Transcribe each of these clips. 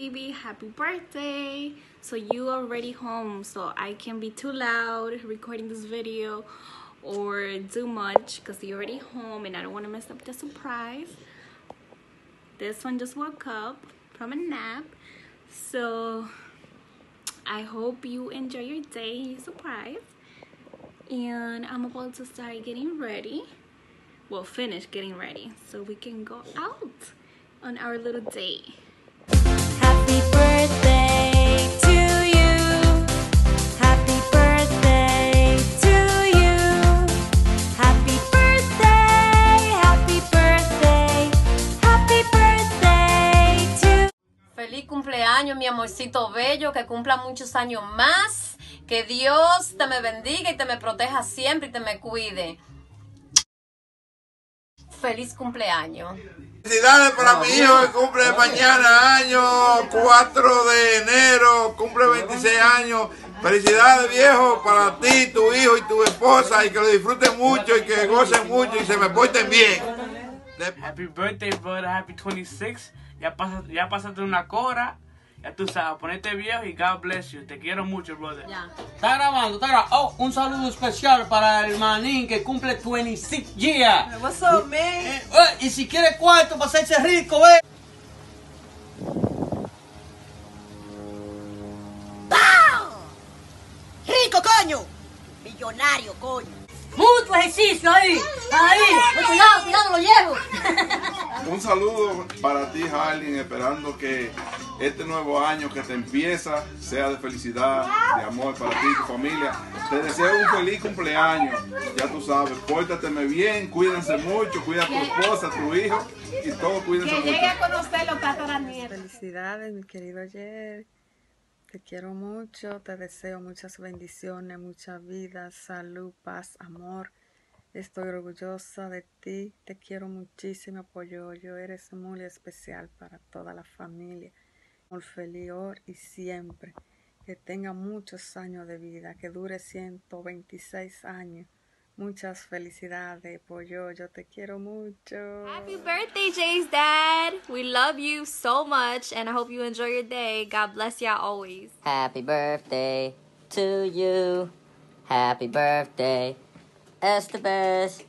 baby happy birthday. So you already home so i can be too loud recording this video or do much because you're already home and i don't want to mess up the surprise. This one just woke up from a nap. So i hope you enjoy your day surprise. And i'm about to start getting ready. Well finish getting ready so we can go out on our little date cumpleaños, mi amorcito bello, que cumpla muchos años más. Que Dios te me bendiga y te me proteja siempre y te me cuide. Feliz cumpleaños. Felicidades para mi hijo que cumple mañana año 4 de enero, cumple 26 años. Felicidades viejo para ti, tu hijo y tu esposa y que lo disfruten mucho y que gocen mucho y se me porten bien. Happy birthday, brother. Happy 26. Ya, pasa, ya pasaste una cora. Ya tú sabes, ponete viejo y God bless you. Te quiero mucho, brother. Está grabando, está grabando. Oh, un saludo especial para el manín que cumple 26 years. What's up, man? Eh, eh, y si quiere cuarto para hacerse rico, ve. Rico, coño. Millonario, coño. Mucho ejercicio ahí, ahí. Cuidado, cuidado, lo llevo. Un saludo para ti, Harley, esperando que este nuevo año que te empieza sea de felicidad, de amor para ti y tu familia. Te deseo un feliz cumpleaños, ya tú sabes, pórtateme bien, cuídense mucho, cuida a tu esposa, a tu hijo y todos cuídense mucho. Felicidades, mi querido Jerry. Te quiero mucho, te deseo muchas bendiciones, mucha vida, salud, paz, amor. Estoy orgullosa de ti, te quiero muchísimo, apoyo. Yo eres muy especial para toda la familia. Muy feliz y siempre. Que tenga muchos años de vida, que dure 126 años. Muchas felicidades, pollo. Yo te quiero mucho. Happy birthday, Jay's dad. We love you so much and I hope you enjoy your day. God bless y'all always. Happy birthday to you. Happy birthday, Estebes.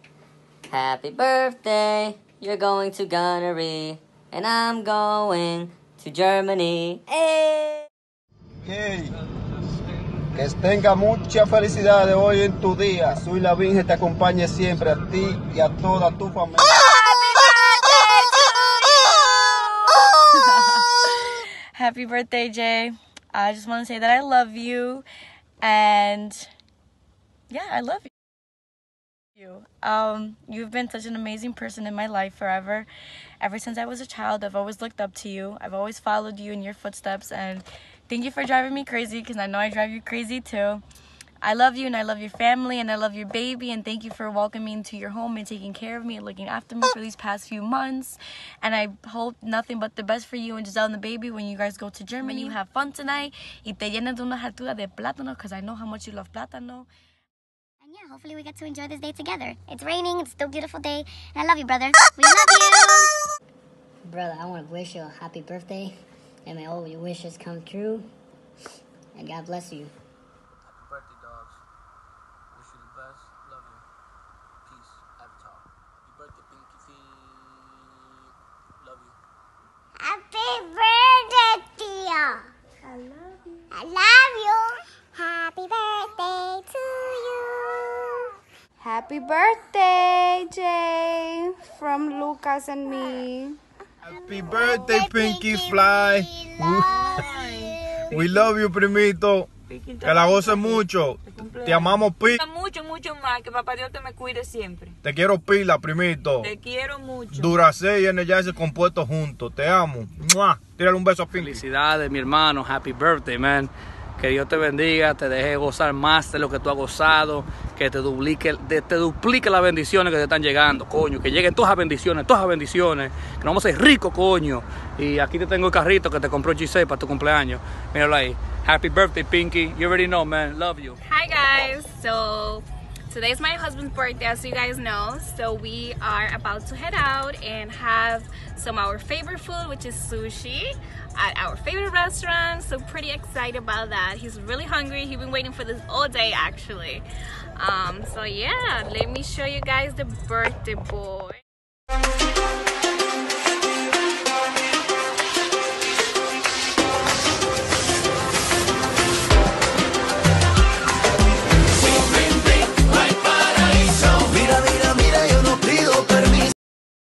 Happy birthday. You're going to Gunnery. And I'm going to Germany. Hey! Hey, que tenga mucha felicidad de hoy en tu día. Soy la Virgen, te acompañe siempre a ti y a toda tu familia. Happy birthday, Jay. I just want to say that I love you and yeah, I love you. Um, you've been such an amazing person in my life forever. Ever since I was a child, I've always looked up to you. I've always followed you in your footsteps and thank you for driving me crazy because I know I drive you crazy too. I love you and I love your family and I love your baby and thank you for welcoming me into your home and taking care of me and looking after me for these past few months. And I hope nothing but the best for you and Gisel and the baby when you guys go to Germany. You have fun tonight. Y te llenes de una hartura de plátano because I know how much you love plátano. And yeah, hopefully we get to enjoy this day together. It's raining, it's still a beautiful day, and I love you, brother. We love you. Brother, I want to wish you a happy birthday and may all your wishes come true. And God bless you. Happy birthday, dogs. Wish you the best. Love you. Peace. Avatar. Happy birthday, Pinky Feet. Love you. Happy birthday, Tia. I love you. I love you. Happy birthday to you. Happy birthday, Jay, from Lucas and me. Happy birthday, Pinky Fly. We love you, primito. Que la goces mucho. Te amamos, pi. Mucho, mucho más. Que papá Dios te me cuide siempre. Te quiero pila, primito. Te quiero mucho. Duracell y Energizer compuestos juntos. Te amo. Tírale un beso a Pinky. Felicidades, mi hermano. Happy birthday, man. Que Dios te bendiga, te deje gozar más de lo que tú has gozado, que te duplique, te, te duplique las bendiciones que te están llegando, coño, que lleguen todas las bendiciones, todas las bendiciones, que nos vamos a ser ricos, coño. Y aquí te tengo el carrito que te compró Giselle para tu cumpleaños. Míralo ahí. Happy birthday, Pinky. You already know, man. Love you. Hi guys. So today's my husband's birthday as you guys know so we are about to head out and have some our favorite food which is sushi at our favorite restaurant. So pretty excited about that. He's really hungry. He's been waiting for this all day actually. Um, so yeah let me show you guys the birthday boy